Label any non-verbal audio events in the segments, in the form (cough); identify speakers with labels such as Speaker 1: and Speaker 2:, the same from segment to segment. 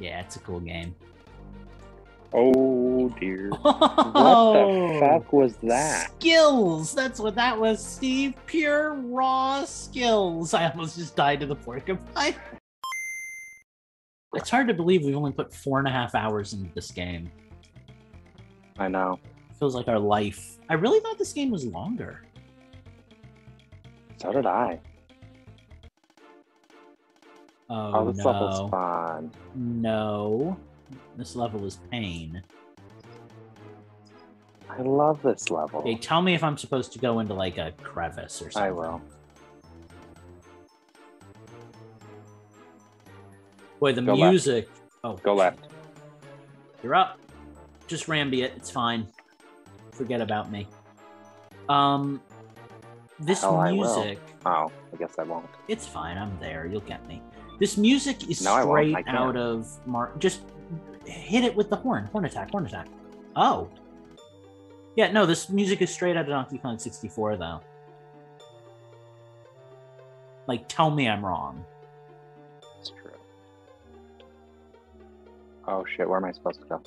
Speaker 1: Yeah, it's a cool game.
Speaker 2: Oh dear. (laughs) What
Speaker 1: Oh,
Speaker 2: the fuck was that?
Speaker 1: Skills. That's what that was, Steve. Pure raw skills. I almost just died to the porcupine. It's hard to believe we've only put four and a half hours into this game.
Speaker 2: I know.
Speaker 1: feels like our life. I really thought this game was longer.
Speaker 2: So did I.
Speaker 1: Oh,
Speaker 2: Oh, this level's
Speaker 1: no.
Speaker 2: fun.
Speaker 1: No. This level is pain.
Speaker 2: I love this level.
Speaker 1: Okay, tell me if I'm supposed to go into like a crevice or something.
Speaker 2: I will.
Speaker 1: Boy, the
Speaker 2: Go left.
Speaker 1: music. Oh,
Speaker 2: Go left.
Speaker 1: You're up. Just Rambi it. It's fine. Forget about me. Um, this
Speaker 2: I will.
Speaker 1: music.
Speaker 2: Oh, I guess I won't.
Speaker 1: It's fine. I'm there. You'll get me. This music is
Speaker 2: No,
Speaker 1: straight out of Mark. Just hit it with the horn. Horn attack. Horn attack. Oh. Yeah. No. This music is straight out of Donkey Kong 64, though. Like, tell me I'm wrong.
Speaker 2: It's true. Oh shit, where am I supposed to go?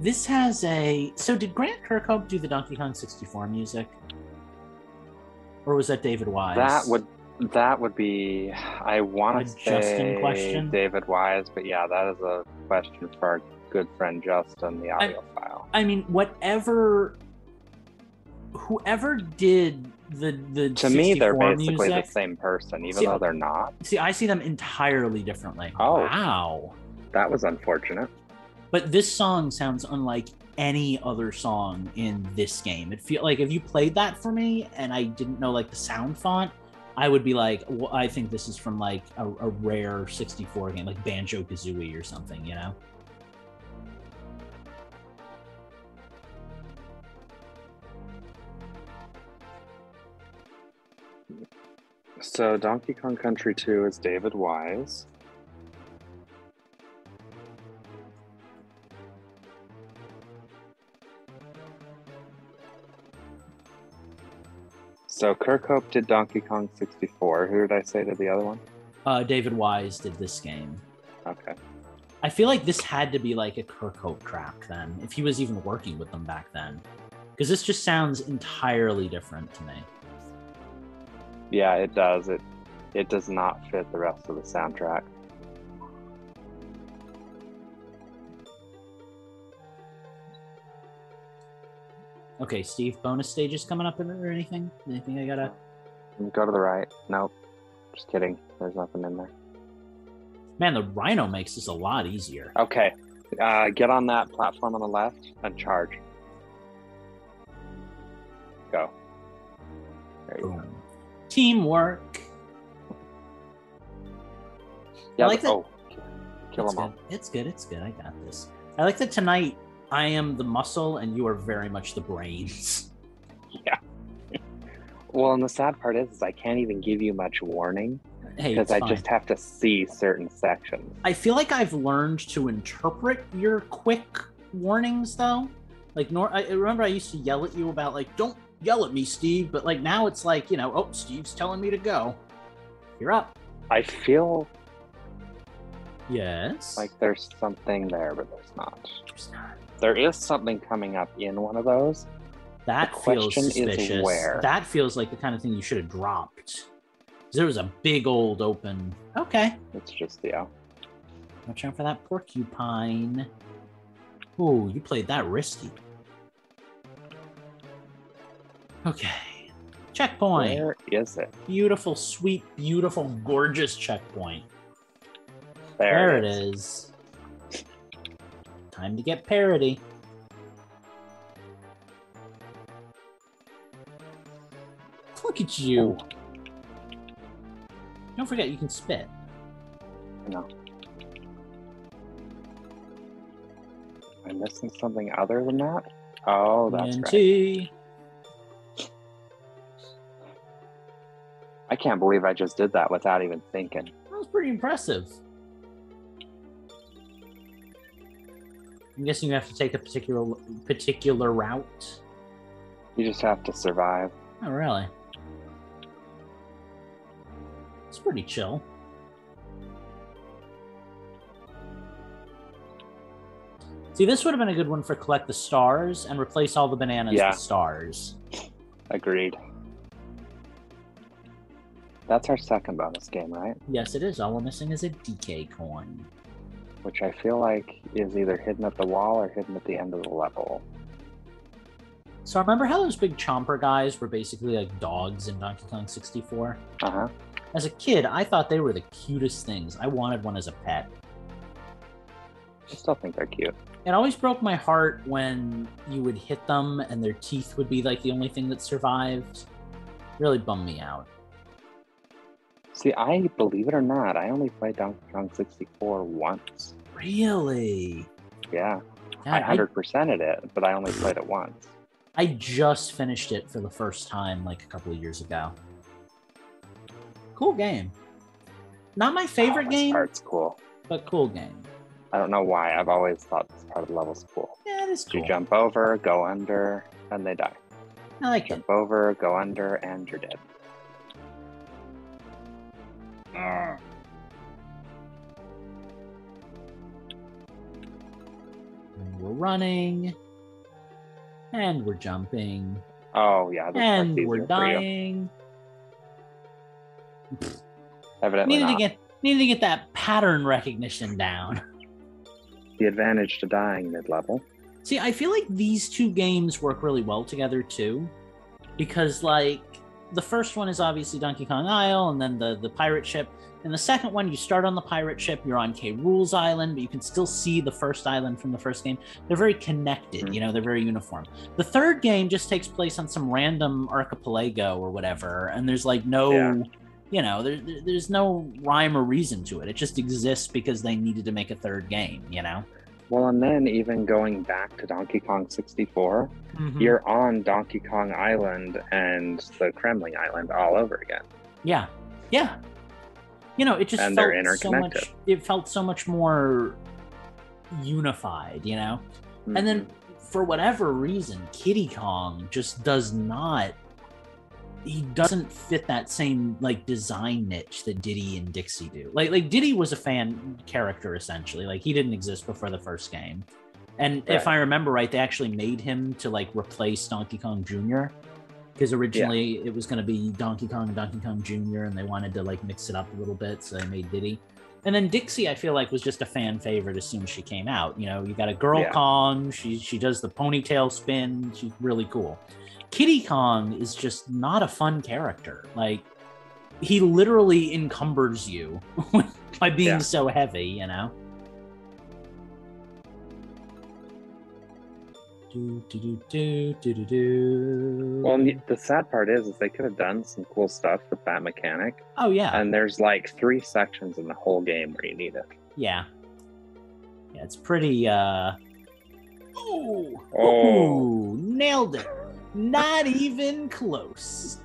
Speaker 1: This has a. So, did Grant Kirkhope do the Donkey Kong 64 music? Or was that David Wise?
Speaker 2: That would that would be I want to
Speaker 1: Justin
Speaker 2: say
Speaker 1: question?
Speaker 2: David Wise, but yeah, that is a question for our good friend Justin, the audio file.
Speaker 1: I mean, whatever. Whoever did the the
Speaker 2: To me, they're basically
Speaker 1: music,
Speaker 2: the same person, even
Speaker 1: See,
Speaker 2: though they're not.
Speaker 1: See, I see them entirely differently.
Speaker 2: Oh.
Speaker 1: Wow.
Speaker 2: That was unfortunate.
Speaker 1: But this song sounds unlike any other song in this game. It feel like if you played that for me and I didn't know like the sound font, I would be like, well, I think this is from like a, a rare 64 game, like Banjo Kazooie or something, you know?
Speaker 2: So Donkey Kong Country 2 is David Wise. So Kirkhope did Donkey Kong 64. Who did I say did the other one?
Speaker 1: Uh, David Wise did this game.
Speaker 2: Okay.
Speaker 1: I feel like this had to be like a Kirkhope track then, if he was even working with them back then. Because this just sounds entirely different to me.
Speaker 2: Yeah, it does. It it does not fit the rest of the soundtrack.
Speaker 1: Okay, Steve, bonus stages coming up or anything? Anything I gotta.
Speaker 2: Go to the right. Nope. Just kidding. There's nothing in there.
Speaker 1: Man, the Rhino makes this a lot easier.
Speaker 2: Okay. Uh, get on that platform on the left and charge. Go. There you go.
Speaker 1: Boom. Teamwork.
Speaker 2: Yeah,
Speaker 1: like
Speaker 2: but-
Speaker 1: that-
Speaker 2: oh, kill them all.
Speaker 1: good. It's good. It's good. I got this. I like that tonight. I am the muscle, and you are very much the brains. (laughs) Yeah.
Speaker 2: well, and the sad part is, is I can't even give you much warning because
Speaker 1: it's
Speaker 2: I
Speaker 1: fine.
Speaker 2: just have to see certain sections.
Speaker 1: I feel like I've learned to interpret your quick warnings, though. Like, nor I I remember I used to yell at you about like, "Don't yell at me, Steve," but like now it's like, you know, oh, Steve's telling me to go. You're up.
Speaker 2: I feel
Speaker 1: Yes.
Speaker 2: like there's something there, but there's not.
Speaker 1: There's not.
Speaker 2: There is something coming up in one of those.
Speaker 1: That
Speaker 2: The
Speaker 1: feels
Speaker 2: question is
Speaker 1: suspicious.
Speaker 2: where?
Speaker 1: That feels like the kind of thing you should have dropped. There was a big old open. Okay.
Speaker 2: It's just yeah.
Speaker 1: Watch out for that porcupine. Oh, you played that risky. Okay. Checkpoint.
Speaker 2: Where is it?
Speaker 1: Beautiful, sweet, beautiful, gorgeous checkpoint.
Speaker 2: There,
Speaker 1: There it is. Time to get parody. Look at you. Don't forget you can spit.
Speaker 2: No. Am I missing something other than that? Oh, that's right. I can't believe I just did that without even thinking.
Speaker 1: That was pretty impressive. I'm guessing you have to take a particular particular route.
Speaker 2: You just have to survive.
Speaker 1: Oh, really? It's pretty chill. See, this would have been a good one for collect the stars and replace all the bananas
Speaker 2: Yeah.
Speaker 1: with stars.
Speaker 2: Agreed. That's our second bonus game, right?
Speaker 1: Yes, it is. All we're missing is a DK coin.
Speaker 2: Which I feel like is either hidden at the wall or hidden at the end of the level.
Speaker 1: So I remember how those big chomper guys were basically like dogs in Donkey Kong 64?
Speaker 2: Uh huh.
Speaker 1: As a kid, I thought they were the cutest things. I wanted one as a pet.
Speaker 2: I still think they're cute.
Speaker 1: It always broke my heart when you would hit them and their teeth would be like the only thing that survived. Really bummed me out.
Speaker 2: See, I believe it or not, I only played Donkey Kong 64 once.
Speaker 1: Really?
Speaker 2: Yeah,
Speaker 1: God,
Speaker 2: I
Speaker 1: I,
Speaker 2: hundred percented it, but I only played it once.
Speaker 1: I just finished it for the first time like a couple of years ago. Cool game. Not my favorite
Speaker 2: oh,
Speaker 1: game,
Speaker 2: part's cool.
Speaker 1: but cool game.
Speaker 2: I don't know why. I've always thought this part of the level's cool.
Speaker 1: Yeah, it is cool.
Speaker 2: You jump over, go under, and they die.
Speaker 1: I like it.
Speaker 2: Jump over, go under, and you're dead. Ah.
Speaker 1: And we're running. And we're jumping.
Speaker 2: Oh yeah,
Speaker 1: And we're
Speaker 2: easier for you.
Speaker 1: dying.
Speaker 2: Evidently
Speaker 1: Needed to get needed to get that pattern recognition down.
Speaker 2: The advantage to dying mid-level.
Speaker 1: See, I feel like these two games work really well together too, because like the first one is obviously Donkey Kong Isle, and then the the pirate ship. And the second one, you start on the pirate ship, you're on K. Rool's Island, but you can still see the first island from the first game. They're very connected,
Speaker 2: Mhm.
Speaker 1: you know, they're very uniform. The third game just takes place on some random archipelago or whatever, and there's like no,
Speaker 2: Yeah.
Speaker 1: you know, there- there's no rhyme or reason to it. It just exists because they needed to make a third game, you know?
Speaker 2: Well, and then even going back to Donkey Kong 64,
Speaker 1: Mhm.
Speaker 2: you're on Donkey Kong Island and the Kremling Island all over again.
Speaker 1: Yeah, yeah. You know, it just
Speaker 2: And
Speaker 1: felt so much. It felt so much more unified, you know. And then, for whatever reason, Kiddy Kong just does not. He doesn't fit that same like design niche that Diddy and Dixie do. Like, like Diddy was a fan character essentially. Like, he didn't exist before the first game. And if I remember right, they actually made him to like replace Donkey Kong Jr. Because originally it was going to be Donkey Kong and Donkey Kong Jr. and they wanted to like mix it up a little bit, so they made Diddy. And then Dixie, I feel like, was just a fan favorite as soon as she came out. You know, you got a girl
Speaker 2: Yeah.
Speaker 1: Kong. She she does the ponytail spin. She's really cool. Kiddy Kong is just not a fun character. Like he literally encumbers you (laughs) by being
Speaker 2: Yeah.
Speaker 1: so heavy. You know. Do, do, do, do, do, do, do.
Speaker 2: Well, and the- the sad part is, is they could have done some cool stuff with that mechanic,
Speaker 1: oh yeah,
Speaker 2: and there's like three sections in the whole game where you need it.
Speaker 1: yeah, yeah. It's pretty. uh Ooh,
Speaker 2: Oh.
Speaker 1: ooh, nailed it. Not (laughs) even close.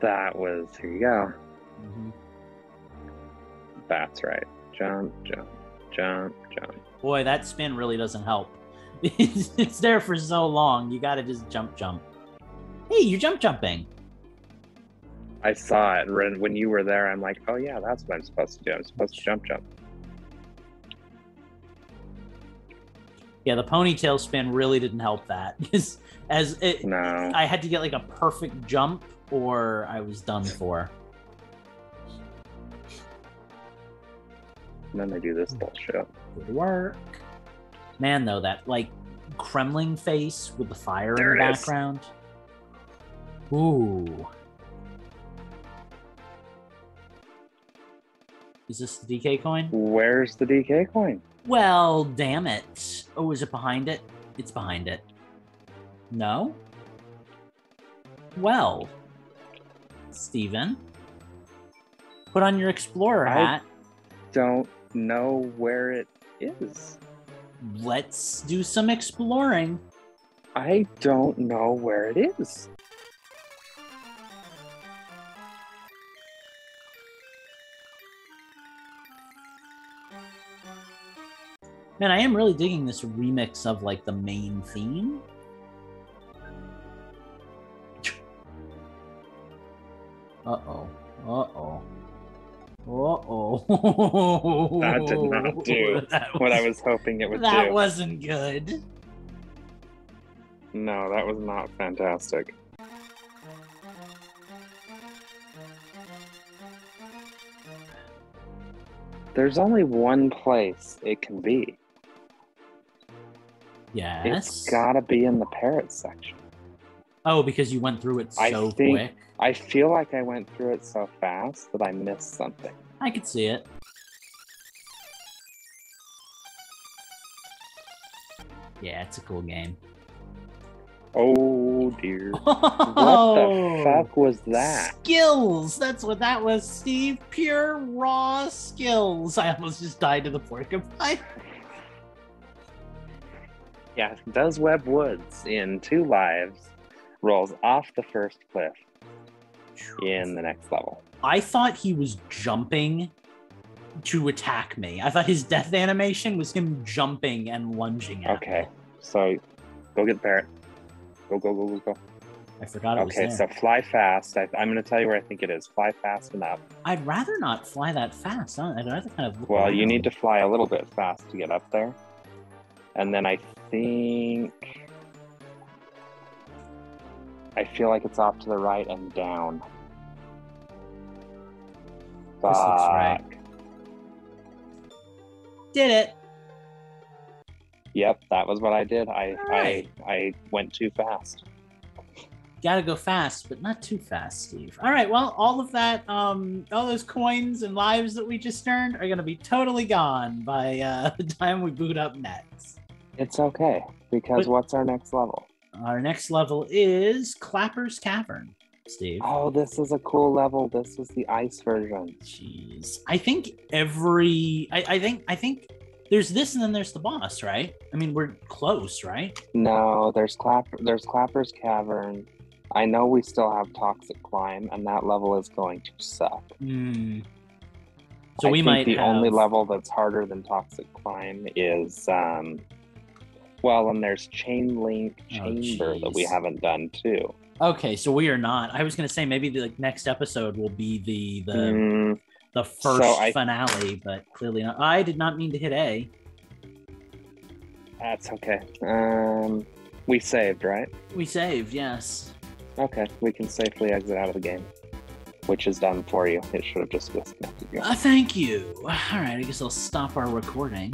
Speaker 2: That was here you go.
Speaker 1: Mhm.
Speaker 2: That's right. Jump, jump, jump, jump.
Speaker 1: Boy, that spin really doesn't help. (laughs) it's there for so long. You got to just jump, jump. Hey, you're jump jumping.
Speaker 2: I saw it when when you were there. I'm like, oh yeah, that's what I'm supposed to do. I'm supposed to jump, jump.
Speaker 1: Yeah, the ponytail spin really didn't help that (laughs) because as it,
Speaker 2: No,
Speaker 1: I had to get like a perfect jump or I was done for.
Speaker 2: and then they do this bullshit.
Speaker 1: Good work. Man, though, that like Kremling face with the fire
Speaker 2: There
Speaker 1: in the
Speaker 2: it is.
Speaker 1: background. Ooh. Is this the DK coin?
Speaker 2: Where's the DK coin?
Speaker 1: Well, damn it. Oh, is it behind it? It's behind it. No? Well, Steven, put on your explorer
Speaker 2: I-
Speaker 1: hat.
Speaker 2: Don't know where it is.
Speaker 1: Let's do some exploring.
Speaker 2: I don't know where it is.
Speaker 1: Man, I am really digging this remix of like the main theme. Uh oh. Uh oh. Uh-oh.
Speaker 2: That did not (laughs) do
Speaker 1: That
Speaker 2: What I
Speaker 1: was-
Speaker 2: was hoping it would
Speaker 1: That
Speaker 2: do.
Speaker 1: That wasn't good.
Speaker 2: No, that was not fantastic. There's only one place it can be.
Speaker 1: Yes.
Speaker 2: It's gotta be in the parrot section.
Speaker 1: Oh, because you went through it
Speaker 2: I
Speaker 1: so
Speaker 2: think-
Speaker 1: quick.
Speaker 2: I feel like I went through it so fast that I missed something.
Speaker 1: I could see it. Yeah, it's a cool game.
Speaker 2: Oh dear. (laughs) What the fuck was that?
Speaker 1: Skills. That's what that was, Steve. Pure raw skills. I almost just died to the porcupine.
Speaker 2: Yeah, does Web Woods in two lives rolls off the first cliff in the next level.
Speaker 1: I thought he was jumping to attack me. I thought his death animation was him jumping and lunging at
Speaker 2: Okay,
Speaker 1: me.
Speaker 2: so go get the parrot. Go, go, go, go, go.
Speaker 1: I forgot it was
Speaker 2: Okay,
Speaker 1: there.
Speaker 2: so fly fast. I, I'm going to tell you where I think it is. Fly fast enough.
Speaker 1: I'd rather not fly that fast. huh? I'd rather kind of. look
Speaker 2: Well, you need to fly a little bit fast to get up there. And then I think. I feel like it's off to the right and down.
Speaker 1: This looks right. Did it.
Speaker 2: Yep, that was what I did. I
Speaker 1: Alright.
Speaker 2: I I went too fast.
Speaker 1: Gotta go fast, but not too fast, Steve. All right. Well, all of that, um, all those coins and lives that we just earned are gonna be totally gone by uh, (laughs) the time we boot up next.
Speaker 2: It's okay because
Speaker 1: But-
Speaker 2: what's our next level?
Speaker 1: Our next level is Clapper's Cavern, Steve.
Speaker 2: Oh, this is a cool level. This is the ice version.
Speaker 1: Jeez. I think every I, I think I think there's this and then there's the boss, right? I mean we're close, right?
Speaker 2: No, there's clap. There's Clapper's Cavern. I know we still have Toxic Climb, and that level is going to suck.
Speaker 1: Hmm. So
Speaker 2: I
Speaker 1: we
Speaker 2: think
Speaker 1: might
Speaker 2: the
Speaker 1: have,
Speaker 2: only level that's harder than Toxic Climb is um. Well, and there's Chain Link
Speaker 1: Oh,
Speaker 2: Chamber that we haven't done too.
Speaker 1: Okay, so we are not. I was gonna say maybe the like, next episode will be the the
Speaker 2: Mm,
Speaker 1: the
Speaker 2: so
Speaker 1: first
Speaker 2: I-
Speaker 1: finale, but clearly not. I did not mean to hit A.
Speaker 2: that's okay. Um, we saved, right?
Speaker 1: We saved, yes.
Speaker 2: Okay, we can safely exit out of the game, which is done for you. It should have just disconnected you.
Speaker 1: Uh, thank you. All right, I guess I'll stop our recording.